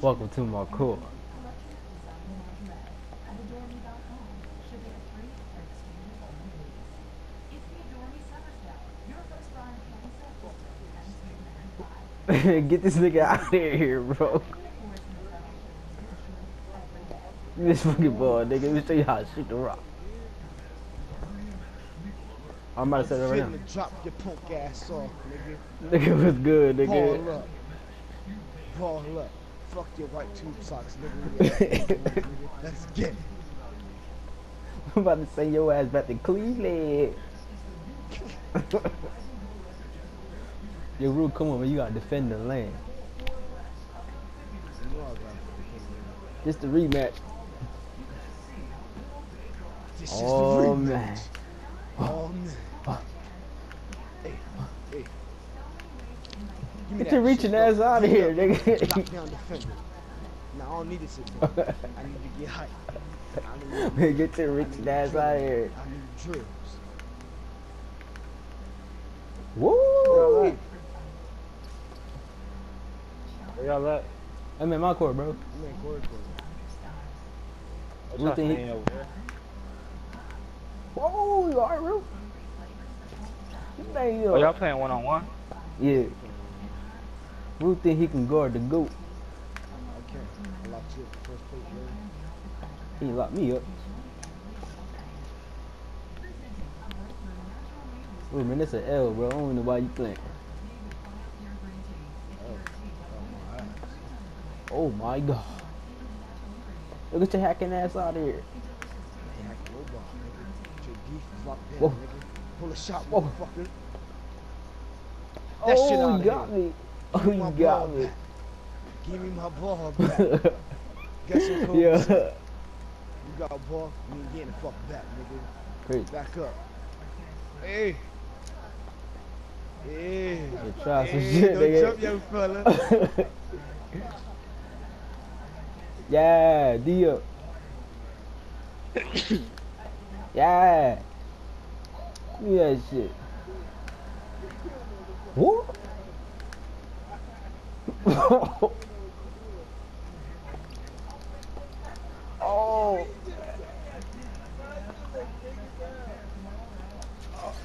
Welcome to my court. Get this nigga out of here, bro. This fucking ball, nigga. Let me show you how to shoot the rock. I'm about to say that right now. Drop your punk ass off, nigga. Nigga was good, nigga. Ball up. Ball up. Fuck your white tube socks, nigga. Let's get it. I'm about to send your ass back to Cleveland. Yo, Rue, come on, man. You gotta defend the land. You know I got it. This the rematch. This Oh, is the oh, man. rematch. Oh man. Hey, hey. Give me Get your that reaching shit, ass out of here, nigga. Drop down defender. Nah, I don't need this shit. bro. I need to get hype. I need, Man, Get your I rich need ass out of here. I need drills. Woo! Where y'all at? I'm in my court, bro. I'm in Corey Corey. What What y'all the- over there? Whoa, you alright, Rue? Damn. Oh, y'all playing one on one? Yeah. Rue think he can guard the goat. I can't. I locked you up the first plate. He locked me up. Ooh, man, that's an L, bro. I don't know why you playing. Oh, my god. Look at your hacking ass out of here. They hack no ball, nigga. Your defense locked down, Whoa. Pull a shot, motherfucker. That shit oh, you got here. me. Oh, you my got me. back. Give me my ball back. Guess what yeah. said? You got a ball, you ain't getting the fuck back, nigga. Crazy. Back up. Hey. Hey. You try some Hey, shit, don't nigga. jump, young fella. yeah, D up. yeah. Give me that shit. What? Oh.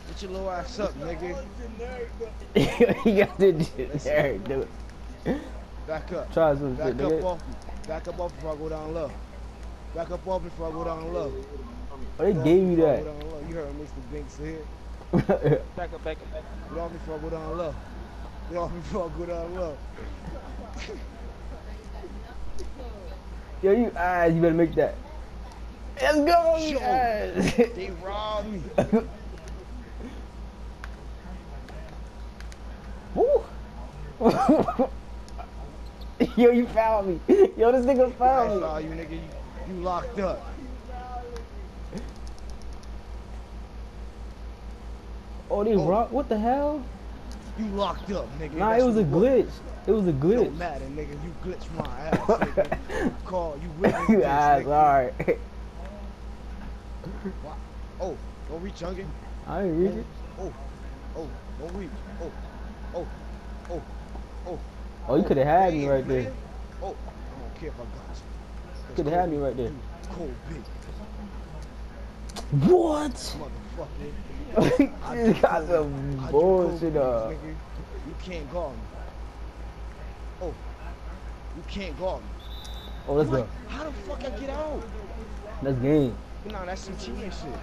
Get your little ass up, nigga. you got the there, dude. Back up. Try some Back shit, up nigga. off me. Back up off before I go down low. Back up off before I go down low. Oh, they gave you that. go down low. You heard Mr. Binks here. Back up, back up, back up. Get off before I go down low. Get off me before I go down. Yo, you eyes, you better make that. Let's go, you Show. eyes. They robbed me. Woo. Yo, you found me. Yo, this nigga I found me. saw you, nigga. You, you locked up. Oh, they Oh. rock. What the hell? You locked up, nigga. Nah, That's it was a glitch. It was a glitch. Don't matter, nigga. You glitched my ass, nigga. You call, you witnessed you this, eyes, nigga. alright. Oh, don't reach, youngin. I ain't read it. Oh, oh, don't reach. Oh, oh, oh, oh. Oh, you could have had me right there. Oh, I don't care if I got you. Could have had me right there. You cold bitch, What? motherfucker. you got some I do bullshit cold up. nigga. You can't guard me. Oh, you can't guard me. Oh, let's go. How the fuck I get out? Let's game. Nah, that's some cheating shit.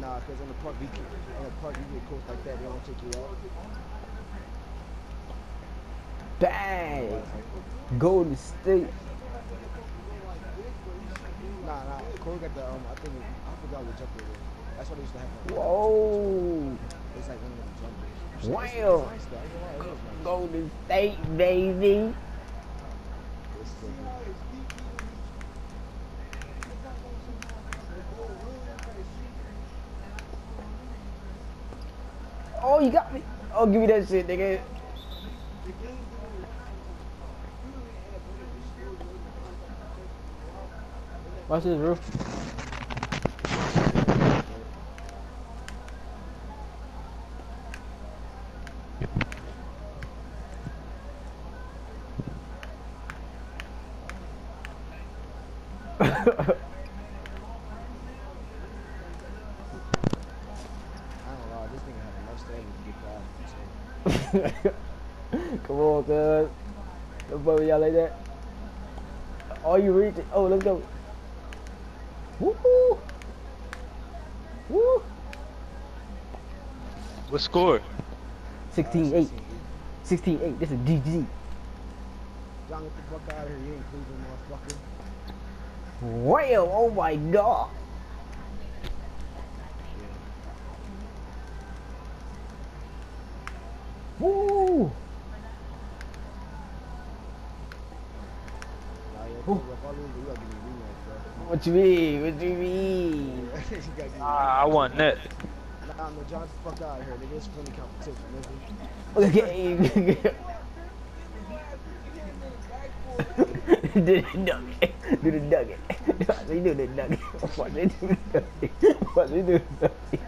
Nah, cause in the park, we can, in the park, you get coached like that, they don't take you out. Bang! Golden State. Nah, nah, Corey got the, um, I think, it- I forgot what jumper it is. That's what they used to have. Whoa! It's like one of them jumpers. Wow. Nice, though. I ain't gonna lie, it is nice. Golden State, baby. It's still good. Oh, you got me. Oh, give me that shit, nigga. Watch this roof. Come on, cuz. Don't bother y'all like that. Are you ready? oh, let's go. Woo! Woo! What score? 16 8. 16 8. This is GG. John, get the fuck out of here. You ain't Cleveland, motherfucker. Wow! Oh my god! Woo! Nah, yeah, Ooh. What you mean? What you mean? you gotta give me a Ah, I won that. Nah, no, John, get the fuck out of here. Nigga, it's friendly competition, nigga. Okay. do the nugget. Do the nugget. Watch me do the nugget. Watch me do the nugget. Watch me do the nugget.